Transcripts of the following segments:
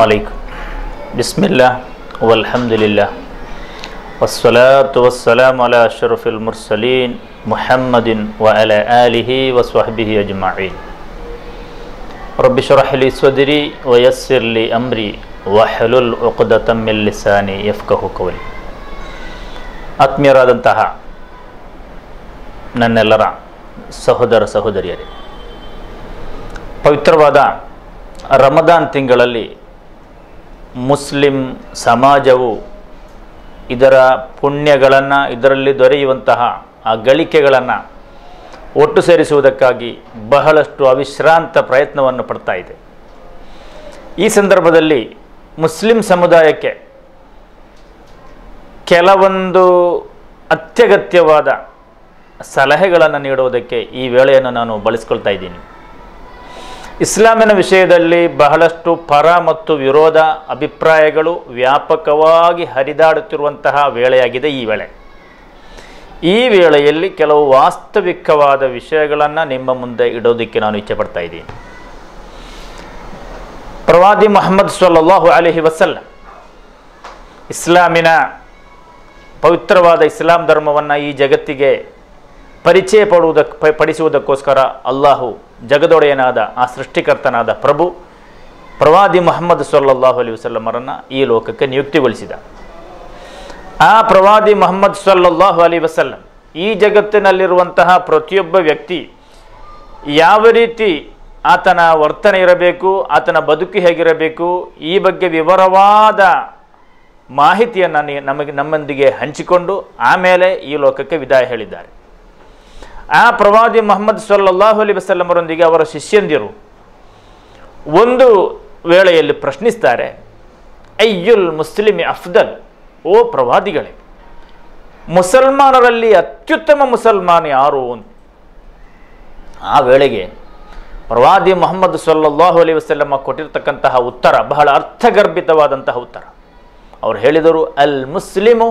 عليكم بسم الله والحمد لله والصلاة والسلام على أشرف المرسلين محمد وعلى آله وصحبه أجمعين رب اشرح لي صدري ويسر لي أمري واحلل عقدة من لساني يفقه قولي ಆತ್ಮೀಯರಾದಂತಹ ನನ್ನೆಲ್ಲರ ಸಹೋದರ ಸಹೋದರಿಯರೇ ಪವಿತ್ರವಾದ ರಮದಾನ್ ತಿಂಗಳಲ್ಲಿ ಮುಸ್ಲಿಂ ಸಮಾಜವು ಇದರ ಪುಣ್ಯಗಳನ್ನು ಇದರಲ್ಲಿ ದೊರೆಯುವಂತಹ ಆ ಗಳಿಕೆಗಳನ್ನು ಒಟ್ಟು ಸೇರಿಸುವುದಕ್ಕಾಗಿ ಬಹಳಷ್ಟು ಅವಿಶ್ರಾಂತ ಪ್ರಯತ್ನವನ್ನು ಪಡ್ತಾ ಇದೆ. ಈ ಸಂದರ್ಭದಲ್ಲಿ ಮುಸ್ಲಿಂ ಸಮುದಾಯಕ್ಕೆ ಕೆಲವೊಂದು ಅತ್ಯಗತ್ಯವಾದ ಸಲಹೆಗಳನ್ನು ನೀಡುವುದಕ್ಕೆ ಈ ವೇಳೆಯನ್ನು ನಾನು ಬಳಸ್ಕೊಳ್ತಾ ಇದ್ದೀನಿ. ಇಸ್ಲಾಮಿನ ವಿಷಯದಲ್ಲಿ ಬಹಳಷ್ಟು ಪರ ಮತ್ತು ವಿರೋಧ ಅಭಿಪ್ರಾಯಗಳು ವ್ಯಾಪಕವಾಗಿ ಹರಿದಾಡುತ್ತಿರುವಂತಹ ವೇಳೆಯಾಗಿದೆ ಈ ವೇಳೆ. ಈ ವೇಳೆಯಲ್ಲಿ ಕೆಲವು ವಾಸ್ತವಿಕವಾದ ವಿಷಯಗಳನ್ನು ನಿಮ್ಮ ಮುಂದೆ ಇಡೋದಕ್ಕೆ ನಾನು ಇಚ್ಛೆ ಪಡ್ತಾ ಇದ್ದೀನಿ. ಪ್ರವಾದಿ ಮೊಹಮ್ಮದ್ ಸಲ್ಲಾಹು ಅಲಿಹಿ ವಸಲ್ಲ ಇಸ್ಲಾಮಿನ ಪವಿತ್ರವಾದ ಇಸ್ಲಾಂ ಧರ್ಮವನ್ನು ಈ ಜಗತ್ತಿಗೆ ಪರಿಚಯ ಪಡುವುದಕ್ಕೆ ಪಡಿಸುವುದಕ್ಕೋಸ್ಕರ ಅಲ್ಲಾಹು ಜಗದೊಡೆಯನಾದ, ಆ ಸೃಷ್ಟಿಕರ್ತನಾದ ಪ್ರಭು, ಪ್ರವಾದಿ ಮೊಹಮ್ಮದ್ ಸಲ್ಲಲ್ಲಾಹು ಅಲಿ ವಸಲ್ಲಮರನ್ನು ಈ ಲೋಕಕ್ಕೆ ನಿಯುಕ್ತಿಗೊಳಿಸಿದ. ಆ ಪ್ರವಾದಿ ಮೊಹಮ್ಮದ್ ಸಲ್ಲಲ್ಲಾಹು ಅಲಿ ವಸಲ್ಲಂ, ಈ ಜಗತ್ತಿನಲ್ಲಿರುವಂತಹ ಪ್ರತಿಯೊಬ್ಬ ವ್ಯಕ್ತಿ ಯಾವ ರೀತಿ ಆತನ ವರ್ತನೆ ಇರಬೇಕು, ಆತನ ಬದುಕು ಹೇಗಿರಬೇಕು, ಈ ಬಗ್ಗೆ ವಿವರವಾದ ಮಾಹಿತಿಯನ್ನು ನಮಗೆ ನಮ್ಮೊಂದಿಗೆ ಹಂಚಿಕೊಂಡು, ಆಮೇಲೆ ಈ ಲೋಕಕ್ಕೆ ವಿದಾಯ ಹೇಳಿದ್ದಾರೆ. ಆ ಪ್ರವಾದಿ ಮೊಹಮ್ಮದ್ ಸಲ್ಲಲ್ಲಾಹು ಅಲಿ ವಸಲ್ಲಮರೊಂದಿಗೆ ಅವರ ಶಿಷ್ಯಂದಿರು ಒಂದು ವೇಳೆಯಲ್ಲಿ ಪ್ರಶ್ನಿಸ್ತಾರೆ, ಅಯ್ಯುಲ್ ಮುಸ್ಲಿಮಿ ಅಫ್ದಲ್? ಓ ಪ್ರವಾದಿಗಳೇ, ಮುಸಲ್ಮಾನರಲ್ಲಿ ಅತ್ಯುತ್ತಮ ಮುಸಲ್ಮಾನ್ ಯಾರು? ಅಂತ. ಆ ವೇಳೆಗೆ ಪ್ರವಾದಿ ಮೊಹಮ್ಮದ್ ಸಲ್ಲಲ್ಲಾಹು ಅಲಿ ವಸಲ್ಲಮ್ಮ ಕೊಟ್ಟಿರ್ತಕ್ಕಂತಹ ಉತ್ತರ ಬಹಳ ಅರ್ಥಗರ್ಭಿತವಾದಂತಹ ಉತ್ತರ. ಅವ್ರು ಹೇಳಿದರು, ಅಲ್ ಮುಸ್ಲಿಮು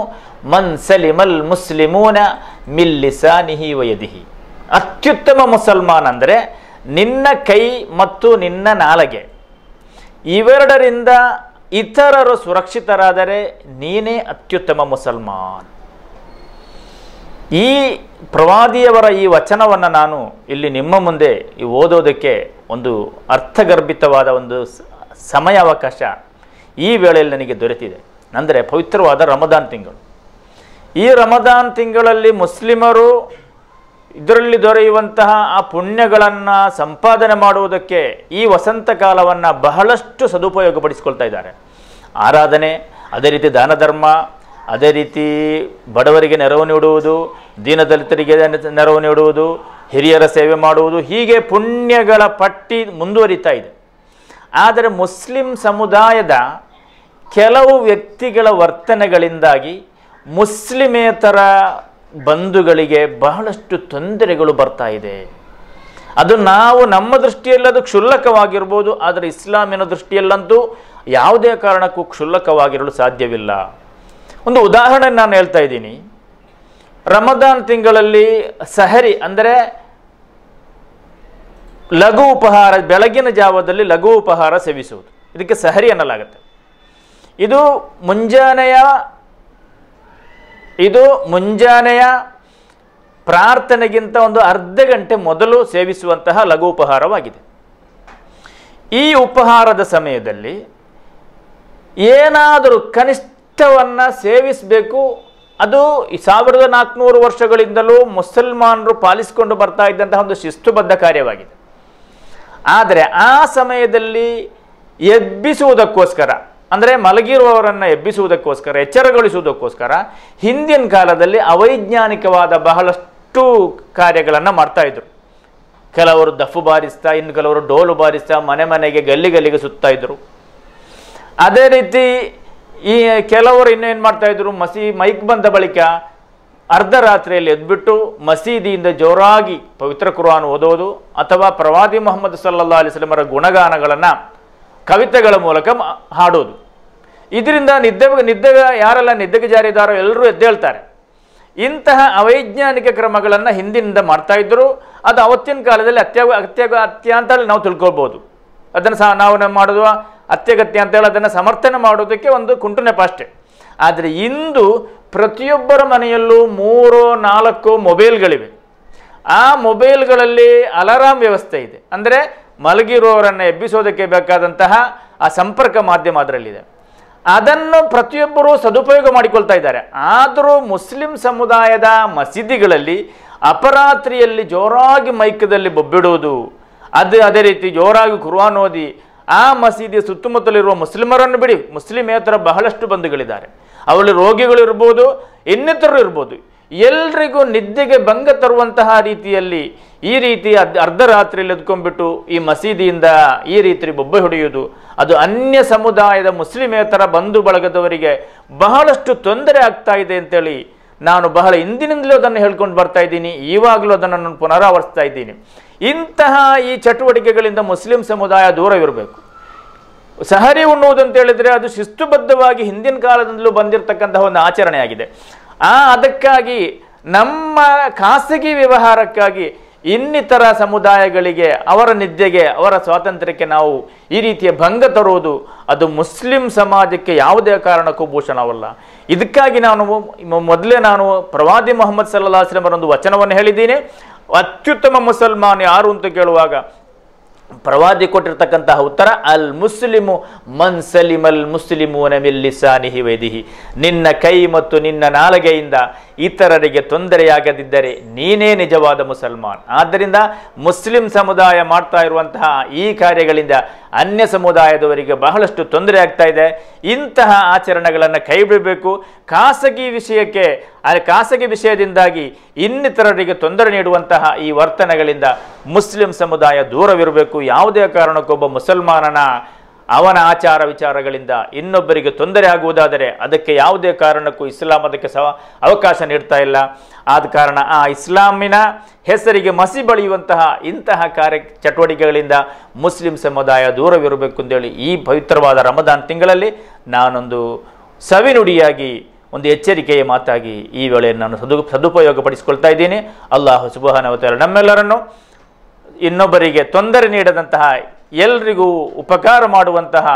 ಮನ್ ಸಲಿಮಲ್ ಮುಸ್ಲಿಮೂನ ಮಿಲ್ಲಿಸಾನಿಹಿ ವಯದಿಹಿ ಅತ್ಯುತ್ತಮ ಮುಸಲ್ಮಾನ್ ಅಂದರೆ ನಿನ್ನ ಕೈ ಮತ್ತು ನಿನ್ನ ನಾಲಗೆ. ಇವೆರಡರಿಂದ ಇತರರು ಸುರಕ್ಷಿತರಾದರೆ ನೀನೇ ಅತ್ಯುತ್ತಮ ಮುಸಲ್ಮಾನ್. ಈ ಪ್ರವಾದಿಯವರ ಈ ವಚನವನ್ನು ನಾನು ಇಲ್ಲಿ ನಿಮ್ಮ ಮುಂದೆ ಓದೋದಕ್ಕೆ ಒಂದು ಅರ್ಥಗರ್ಭಿತವಾದ ಒಂದು ಸಮಯಾವಕಾಶ ಈ ವೇಳೆಯಲ್ಲಿ ನನಗೆ ದೊರೆತಿದೆ. ಅಂದರೆ ಪವಿತ್ರವಾದ ರಮದಾನ್ ತಿಂಗಳು. ಈ ರಮದಾನ್ ತಿಂಗಳಲ್ಲಿ ಮುಸ್ಲಿಮರು ಇದರಲ್ಲಿ ದೊರೆಯುವಂತಹ ಆ ಪುಣ್ಯಗಳನ್ನು ಸಂಪಾದನೆ ಮಾಡುವುದಕ್ಕೆ ಈ ವಸಂತ ಕಾಲವನ್ನು ಬಹಳಷ್ಟು ಸದುಪಯೋಗಪಡಿಸಿಕೊಳ್ತಾ ಇದ್ದಾರೆ. ಆರಾಧನೆ, ಅದೇ ರೀತಿ ದಾನ ಧರ್ಮ, ಅದೇ ರೀತಿ ಬಡವರಿಗೆ ನೆರವು ನೀಡುವುದು ದೀನದಲಿತರಿಗೆ ನೆರವು ನೀಡುವುದು, ಹಿರಿಯರ ಸೇವೆ ಮಾಡುವುದು, ಹೀಗೆ ಪುಣ್ಯಗಳ ಪಟ್ಟಿ ಮುಂದುವರಿತಾ ಇದೆ. ಆದರೆ ಮುಸ್ಲಿಂ ಸಮುದಾಯದ ಕೆಲವು ವ್ಯಕ್ತಿಗಳ ವರ್ತನೆಗಳಿಂದಾಗಿ ಮುಸ್ಲಿಮೇತರ ಬಂಧುಗಳಿಗೆ ಬಹಳಷ್ಟು ತೊಂದರೆಗಳು ಬರ್ತಾ ಇದೆ. ಅದು ನಾವು ನಮ್ಮ ದೃಷ್ಟಿಯಲ್ಲಿ ಅದು ಕ್ಷುಲ್ಲಕವಾಗಿರ್ಬೋದು, ಆದರೆ ಇಸ್ಲಾಮಿನ ದೃಷ್ಟಿಯಲ್ಲಂತೂ ಯಾವುದೇ ಕಾರಣಕ್ಕೂ ಕ್ಷುಲ್ಲಕವಾಗಿರಲು ಸಾಧ್ಯವಿಲ್ಲ. ಒಂದು ಉದಾಹರಣೆ ನಾನು ಹೇಳ್ತಾ ಇದ್ದೀನಿ. ರಮದಾನ್ ತಿಂಗಳಲ್ಲಿ ಸಹರಿ ಅಂದರೆ ಲಘು ಉಪಹಾರ, ಬೆಳಗಿನ ಜಾವದಲ್ಲಿ ಲಘು ಉಪಹಾರ ಸೇವಿಸುವುದು. ಇದಕ್ಕೆ ಸಹರಿ ಅನ್ನಲಾಗುತ್ತೆ. ಇದು ಮುಂಜಾನೆಯ ಇದು ಮುಂಜಾನೆಯ ಪ್ರಾರ್ಥನೆಗಿಂತ ಒಂದು ಅರ್ಧ ಗಂಟೆ ಮೊದಲು ಸೇವಿಸುವಂತಹ ಲಘು ಉಪಹಾರವಾಗಿದೆ. ಈ ಉಪಹಾರದ ಸಮಯದಲ್ಲಿ ಏನಾದರೂ ಕನಿಷ್ಠವನ್ನು ಸೇವಿಸಬೇಕು, ಅದು ಸಾವಿರದ ನಾಲ್ಕುನೂರು ವರ್ಷಗಳಿಂದಲೂ ಮುಸಲ್ಮಾನರು ಪಾಲಿಸಿಕೊಂಡು ಬರ್ತಾ ಇದ್ದಂತಹ ಒಂದು ಶಿಸ್ತುಬದ್ಧ ಕಾರ್ಯವಾಗಿದೆ. ಆದರೆ ಆ ಸಮಯದಲ್ಲಿ ಎಬ್ಬಿಸುವುದಕ್ಕೋಸ್ಕರ ಅಂದರೆ ಮಲಗಿರುವವರನ್ನು ಎಬ್ಬಿಸುವುದಕ್ಕೋಸ್ಕರ, ಎಚ್ಚರಗೊಳಿಸುವುದಕ್ಕೋಸ್ಕರ ಹಿಂದಿನ ಕಾಲದಲ್ಲಿ ಅವೈಜ್ಞಾನಿಕವಾದ ಬಹಳಷ್ಟು ಕಾರ್ಯಗಳನ್ನು ಮಾಡ್ತಾ ಇದ್ರು. ಕೆಲವರು ದಫು ಬಾರಿಸ್ತಾ, ಇನ್ನು ಕೆಲವರು ಡೋಲು ಬಾರಿಸ್ತಾ, ಮನೆ ಮನೆಗೆ ಗಲ್ಲಿ ಗಲ್ಲಿಗೆ ಸುತ್ತಾ ಇದ್ರು. ಅದೇ ರೀತಿ ಈ ಕೆಲವರು ಇನ್ನೇನು ಮಾಡ್ತಾ ಇದ್ರು? ಮಸಿ, ಮೈಕ್ ಬಂದ ಬಳಿಕ ಅರ್ಧ ರಾತ್ರಿಯಲ್ಲಿ ಎದ್ಬಿಟ್ಟು ಮಸೀದಿಯಿಂದ ಜೋರಾಗಿ ಪವಿತ್ರ ಕುರಾನ್ ಓದೋದು ಅಥವಾ ಪ್ರವಾದಿ ಮೊಹಮ್ಮದ್ ಸಲ್ಲಾ ಅಲಿಸ್ಲಮರ ಗುಣಗಾನಗಳನ್ನು ಕವಿತೆಗಳ ಮೂಲಕ ಹಾಡೋದು. ಇದರಿಂದ ನಿದ್ದೆ, ನಿದ್ದೆಗ ಯಾರೆಲ್ಲ ನಿದ್ದೆಗೆ ಜಾರಿದಾರೋ ಎಲ್ಲರೂ ಎದ್ದೇಳ್ತಾರೆ ಇಂತಹ ಅವೈಜ್ಞಾನಿಕ ಕ್ರಮಗಳನ್ನು ಹಿಂದಿನಿಂದ ಮಾಡ್ತಾ ಇದ್ದರು ಅದು ಅವತ್ತಿನ ಕಾಲದಲ್ಲಿ ಅತ್ಯ ಅತ್ಯ ಅತ್ಯಂತ ನಾವು ತಿಳ್ಕೊಳ್ಬೋದು. ಅದನ್ನು ಸಹ ನಾವು ನಮ್ಮ ಮಾಡೋದು ಅತ್ಯಗತ್ಯ ಅಂತ ಹೇಳಿ ಅದನ್ನು ಸಮರ್ಥನೆ ಮಾಡೋದಕ್ಕೆ ಒಂದು ಕುಂಟು ನೆಪ ಆದರೆ ಇಂದು ಪ್ರತಿಯೊಬ್ಬರ ಮನೆಯಲ್ಲೂ ಮೂರು, ನಾಲ್ಕು ಮೊಬೈಲ್ಗಳಿವೆ. ಆ ಮೊಬೈಲ್ಗಳಲ್ಲಿ ಅಲಾರಾಮ್ ವ್ಯವಸ್ಥೆ ಇದೆ. ಅಂದರೆ ಮಲಗಿರುವವರನ್ನು ಎಬ್ಬಿಸೋದಕ್ಕೆ ಬೇಕಾದಂತಹ ಆ ಸಂಪರ್ಕ ಮಾಧ್ಯಮ ಅದರಲ್ಲಿದೆ. ಅದನ್ನು ಪ್ರತಿಯೊಬ್ಬರೂ ಸದುಪಯೋಗ ಮಾಡಿಕೊಳ್ತಾ ಇದ್ದಾರೆ. ಆದರೂ ಮುಸ್ಲಿಂ ಸಮುದಾಯದ ಮಸೀದಿಗಳಲ್ಲಿ ಅಪರಾತ್ರಿಯಲ್ಲಿ ಜೋರಾಗಿ ಮೈಕದಲ್ಲಿ ಬೊಬ್ಬಿಡುವುದು, ಅದು ಅದೇ ರೀತಿ ಜೋರಾಗಿ ಕುರ್ವಾನ್ ಓದಿ, ಆ ಮಸೀದಿಯ ಸುತ್ತಮುತ್ತಲಿರುವ ಮುಸ್ಲಿಮರನ್ನು ಬಿಡಿ. ಮುಸ್ಲಿಮೇತರ ಬಹಳಷ್ಟು ಬಂಧುಗಳಿದ್ದಾರೆ. ಅವರಲ್ಲಿ ರೋಗಿಗಳು ಇರ್ಬೋದು, ಇನ್ನಿತರರು ಇರ್ಬೋದು. ಎಲ್ರಿಗೂ ನಿದ್ದೆಗೆ ಭಂಗ ತರುವಂತಹ ರೀತಿಯಲ್ಲಿ ಈ ರೀತಿ ಅರ್ಧ ಅರ್ಧರಾತ್ರಿಯಲ್ಲಿ ಎದ್ಕೊಂಡ್ಬಿಟ್ಟು ಈ ಮಸೀದಿಯಿಂದ ಈ ರೀತಿ ಬೊಬ್ಬೆ ಹೊಡೆಯುವುದು, ಅದು ಅನ್ಯ ಸಮುದಾಯದ ಮುಸ್ಲಿಮೇತರ ಬಂಧು ಬಳಗದವರಿಗೆ ಬಹಳಷ್ಟು ತೊಂದರೆ ಆಗ್ತಾ ಇದೆ ಅಂತೇಳಿ ನಾನು ಬಹಳ ಹಿಂದಿನಿಂದಲೂ ಅದನ್ನು ಹೇಳ್ಕೊಂಡು ಬರ್ತಾ ಇದ್ದೀನಿ, ಈವಾಗಲೂ ಅದನ್ನು ನಾನು ಪುನರಾವರ್ತಿಸ್ತಾ ಇದ್ದೀನಿ. ಇಂತಹ ಈ ಚಟುವಟಿಕೆಗಳಿಂದ ಮುಸ್ಲಿಂ ಸಮುದಾಯ ದೂರವಿರಬೇಕು. ಸಹರಿ ಉಣ್ಣುವುದು ಅಂತ ಹೇಳಿದ್ರೆ ಅದು ಶಿಸ್ತುಬದ್ಧವಾಗಿ ಹಿಂದಿನ ಕಾಲದಿಂದಲೂ ಬಂದಿರತಕ್ಕಂತಹ ಒಂದು ಆಚರಣೆಯಾಗಿದೆ. ಆ, ಅದಕ್ಕಾಗಿ ನಮ್ಮ ಖಾಸಗಿ ವ್ಯವಹಾರಕ್ಕಾಗಿ ಇನ್ನಿತರ ಸಮುದಾಯಗಳಿಗೆ, ಅವರ ನಿದ್ದೆಗೆ, ಅವರ ಸ್ವಾತಂತ್ರ್ಯಕ್ಕೆ ನಾವು ಈ ರೀತಿಯ ಭಂಗ ತರುವುದು ಅದು ಮುಸ್ಲಿಂ ಸಮಾಜಕ್ಕೆ ಯಾವುದೇ ಕಾರಣಕ್ಕೂ ಭೂಷಣವಲ್ಲ. ಇದಕ್ಕಾಗಿ ನಾನು ಮೊದಲೇ ನಾನು ಪ್ರವಾದಿ ಮೊಹಮ್ಮದ್ ಸಲ್ಲಾ ಒಂದು ವಚನವನ್ನು ಹೇಳಿದ್ದೀನಿ. ಅತ್ಯುತ್ತಮ ಮುಸಲ್ಮಾನ್ ಯಾರು ಅಂತ ಕೇಳುವಾಗ ಪ್ರವಾದಿ ಕೊಟ್ಟಿರ್ತಕ್ಕಂತಹ ಉತ್ತರ, ಅಲ್ ಮುಸ್ಲಿಮು ಮನ್ ಸಲಿಮಲ್ ಮಿಲ್ಲಿಸಾ ಲಿಸಾನಿಹಿ ವೈದಿಹಿ. ನಿನ್ನ ಕೈ ಮತ್ತು ನಿನ್ನ ನಾಲಗೆಯಿಂದ ಇತರರಿಗೆ ತೊಂದರೆಯಾಗದಿದ್ದರೆ ನೀನೇ ನಿಜವಾದ ಮುಸಲ್ಮಾನ್. ಆದ್ದರಿಂದ ಮುಸ್ಲಿಂ ಸಮುದಾಯ ಮಾಡ್ತಾ ಇರುವಂತಹ ಈ ಕಾರ್ಯಗಳಿಂದ ಅನ್ಯ ಸಮುದಾಯದವರಿಗೆ ಬಹಳಷ್ಟು ತೊಂದರೆ ಆಗ್ತಾ ಇದೆ. ಇಂತಹ ಆಚರಣೆಗಳನ್ನು ಕೈಬಿಡಬೇಕು. ಖಾಸಗಿ ವಿಷಯಕ್ಕೆ ಖಾಸಗಿ ವಿಷಯದಿಂದಾಗಿ ಇನ್ನಿತರರಿಗೆ ತೊಂದರೆ ನೀಡುವಂತಹ ಈ ವರ್ತನೆಗಳಿಂದ ಮುಸ್ಲಿಂ ಸಮುದಾಯ ದೂರವಿರಬೇಕು. ಯಾವುದೇ ಕಾರಣಕ್ಕೊಬ್ಬ ಮುಸಲ್ಮಾನನ ಅವನ ಆಚಾರ ವಿಚಾರಗಳಿಂದ ಇನ್ನೊಬ್ಬರಿಗೆ ತೊಂದರೆ ಆಗುವುದಾದರೆ ಅದಕ್ಕೆ ಯಾವುದೇ ಕಾರಣಕ್ಕೂ ಇಸ್ಲಾಂ ಅದಕ್ಕೆ ಸಹ ಅವಕಾಶ ನೀಡ್ತಾ ಇಲ್ಲ. ಆದ ಕಾರಣ ಆ ಇಸ್ಲಾಮಿನ ಹೆಸರಿಗೆ ಮಸಿ ಬಳಿಯುವಂತಹ ಇಂತಹ ಕಾರ್ಯ ಚಟುವಟಿಕೆಗಳಿಂದ ಮುಸ್ಲಿಂ ಸಮುದಾಯ ದೂರವಿರಬೇಕು ಅಂತೇಳಿ ಈ ಪವಿತ್ರವಾದ ರಮದಾನ್ ತಿಂಗಳಲ್ಲಿ ನಾನೊಂದು ಸವಿನುಡಿಯಾಗಿ ಒಂದು ಎಚ್ಚರಿಕೆಯ ಮಾತಾಗಿ ಈ ವೇಳೆಯನ್ನು ನಾನು ಸದು ಸದುಪಯೋಗಪಡಿಸಿಕೊಳ್ತಾ ಇದ್ದೀನಿ. ಅಲ್ಲಾಹು ಸುಬಹಾನವತಾರ ನಮ್ಮೆಲ್ಲರನ್ನು ಇನ್ನೊಬ್ಬರಿಗೆ ತೊಂದರೆ ನೀಡದಂತಹ ಎಲ್ರಿಗೂ ಉಪಕಾರ ಮಾಡುವಂತಹ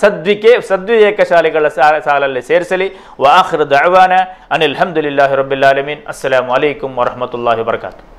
ಸದ್ವಿಕೆ ಸದ್ವಿವೇಕ ಶಾಲೆಗಳ ಸಾಲಲ್ಲಿ ಸೇರಿಸಲಿ. ವಾಹೃ ದಅವಾನ ಅನಿಲ್ ಹಮ್ದುಲಿಲ್ಲಾಹಿ ರಬ್ಬಿಲ್ ಆಲಮೀನ್. ಅಸ್ಸಲಾಮು ಅಲೈಕುಂ ವರಹಮತುಲ್ಲಾಹಿ ವಬರಕಾತು.